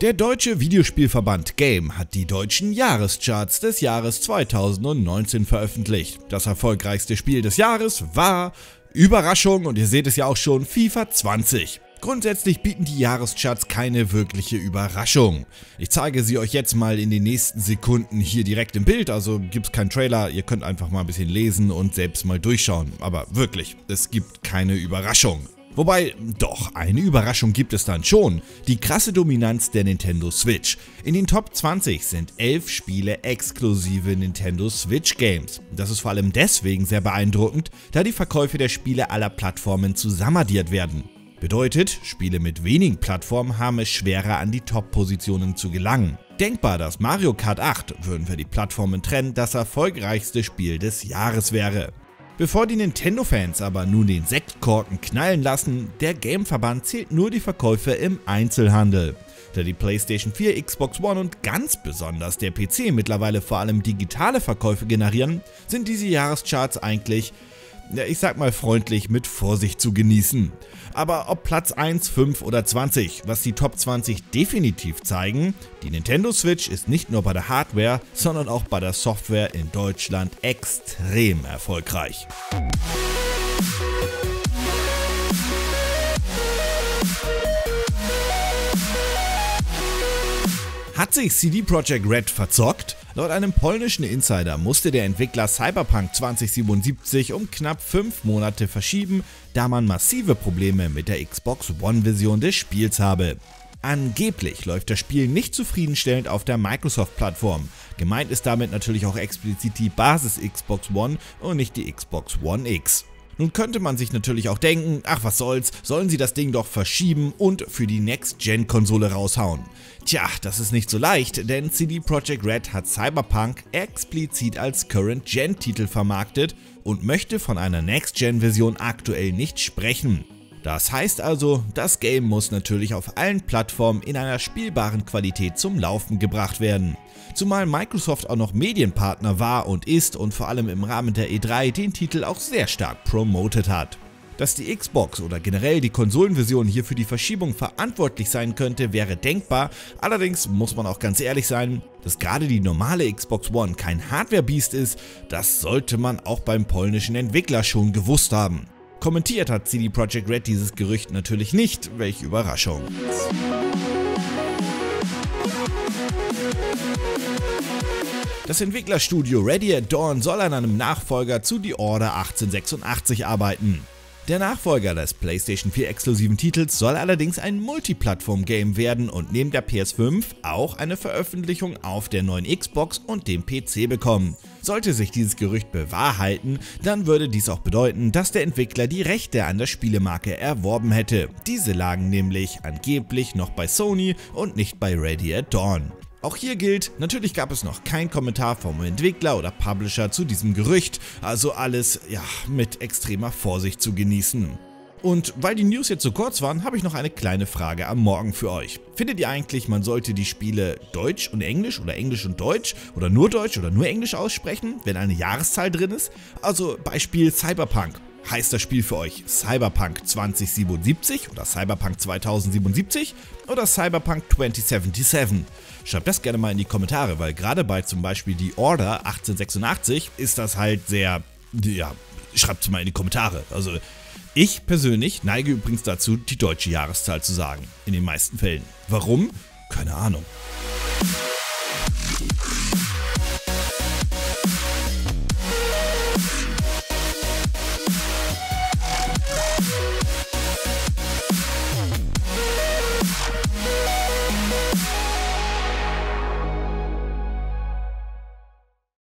Der deutsche Videospielverband Game hat die deutschen Jahrescharts des Jahres 2019 veröffentlicht. Das erfolgreichste Spiel des Jahres war Überraschung und ihr seht es ja auch schon FIFA 20. Grundsätzlich bieten die Jahrescharts keine wirkliche Überraschung. Ich zeige sie euch jetzt mal in den nächsten Sekunden hier direkt im Bild, also gibt es keinen Trailer, ihr könnt einfach mal ein bisschen lesen und selbst mal durchschauen. Aber wirklich, es gibt keine Überraschung. Wobei, doch, eine Überraschung gibt es dann schon. Die krasse Dominanz der Nintendo Switch. In den Top 20 sind 11 Spiele exklusive Nintendo Switch Games. Das ist vor allem deswegen sehr beeindruckend, da die Verkäufe der Spiele aller Plattformen zusammenaddiert werden. Bedeutet, Spiele mit wenigen Plattformen haben es schwerer an die Top-Positionen zu gelangen. Denkbar, dass Mario Kart 8, würden wir die Plattformen trennen, das erfolgreichste Spiel des Jahres wäre. Bevor die Nintendo-Fans aber nun den Sektkorken knallen lassen, der Gameverband zählt nur die Verkäufe im Einzelhandel. Da die PlayStation 4, Xbox One und ganz besonders der PC mittlerweile vor allem digitale Verkäufe generieren, sind diese Jahrescharts eigentlich ja, ich sag mal freundlich, mit Vorsicht zu genießen. Aber ob Platz 1, 5 oder 20, was die Top 20 definitiv zeigen, die Nintendo Switch ist nicht nur bei der Hardware, sondern auch bei der Software in Deutschland extrem erfolgreich. Hat sich CD Projekt Red verzockt? Laut einem polnischen Insider musste der Entwickler Cyberpunk 2077 um knapp 5 Monate verschieben, da man massive Probleme mit der Xbox One-Version des Spiels habe. Angeblich läuft das Spiel nicht zufriedenstellend auf der Microsoft-Plattform. Gemeint ist damit natürlich auch explizit die Basis Xbox One und nicht die Xbox One X. Nun könnte man sich natürlich auch denken, ach was soll's, sollen sie das Ding doch verschieben und für die Next-Gen-Konsole raushauen. Tja, das ist nicht so leicht, denn CD Projekt Red hat Cyberpunk explizit als Current-Gen-Titel vermarktet und möchte von einer Next-Gen-Version aktuell nicht sprechen. Das heißt also, das Game muss natürlich auf allen Plattformen in einer spielbaren Qualität zum Laufen gebracht werden. Zumal Microsoft auch noch Medienpartner war und ist und vor allem im Rahmen der E3 den Titel auch sehr stark promotet hat. Dass die Xbox oder generell die Konsolenversion hier für die Verschiebung verantwortlich sein könnte, wäre denkbar. Allerdings muss man auch ganz ehrlich sein, dass gerade die normale Xbox One kein Hardware-Beast ist, das sollte man auch beim polnischen Entwickler schon gewusst haben. Kommentiert hat CD Projekt Red dieses Gerücht natürlich nicht, welche Überraschung. Das Entwicklerstudio Ready at Dawn soll an einem Nachfolger zu The Order 1886 arbeiten. Der Nachfolger des PlayStation 4 exklusiven Titels soll allerdings ein Multiplattform-Game werden und neben der PS5 auch eine Veröffentlichung auf der neuen Xbox und dem PC bekommen. Sollte sich dieses Gerücht bewahrheiten, dann würde dies auch bedeuten, dass der Entwickler die Rechte an der Spielemarke erworben hätte. Diese lagen nämlich angeblich noch bei Sony und nicht bei Ready at Dawn. Auch hier gilt, natürlich gab es noch keinen Kommentar vom Entwickler oder Publisher zu diesem Gerücht, also alles ja, mit extremer Vorsicht zu genießen. Und weil die News jetzt so kurz waren, habe ich noch eine kleine Frage am Morgen für euch. Findet ihr eigentlich, man sollte die Spiele Deutsch und Englisch oder Englisch und Deutsch oder nur Deutsch oder nur Englisch aussprechen, wenn eine Jahreszahl drin ist? Also Beispiel Cyberpunk. Heißt das Spiel für euch Cyberpunk 2077 oder Cyberpunk 2077 oder Cyberpunk 2077? Schreibt das gerne mal in die Kommentare, weil gerade bei zum Beispiel die Order 1886 ist das halt sehr, ja, schreibt es mal in die Kommentare. Also ich persönlich neige übrigens dazu, die deutsche Jahreszahl zu sagen, in den meisten Fällen. Warum? Keine Ahnung.